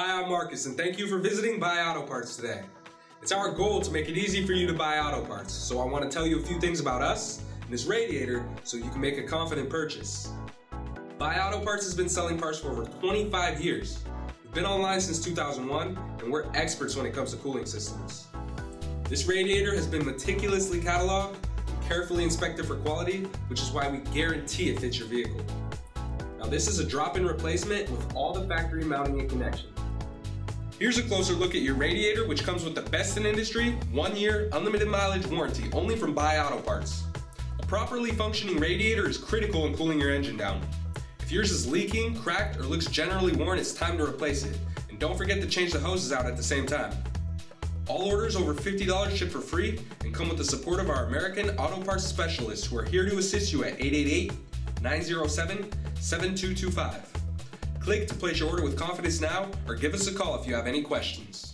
Hi, I'm Marcus, and thank you for visiting Buy Auto Parts today. It's our goal to make it easy for you to buy auto parts, so I want to tell you a few things about us and this radiator so you can make a confident purchase. Buy Auto Parts has been selling parts for over 25 years. We've been online since 2001, and we're experts when it comes to cooling systems. This radiator has been meticulously cataloged and carefully inspected for quality, which is why we guarantee it fits your vehicle. Now this is a drop-in replacement with all the factory mounting and connections. Here's a closer look at your radiator, which comes with the best in industry, one year, unlimited mileage warranty, only from Buy Auto Parts. A properly functioning radiator is critical in cooling your engine down. If yours is leaking, cracked, or looks generally worn, it's time to replace it. And don't forget to change the hoses out at the same time. All orders over $50 ship for free and come with the support of our American Auto Parts specialists who are here to assist you at 888 907 7225. Click to place your order with confidence now or give us a call if you have any questions.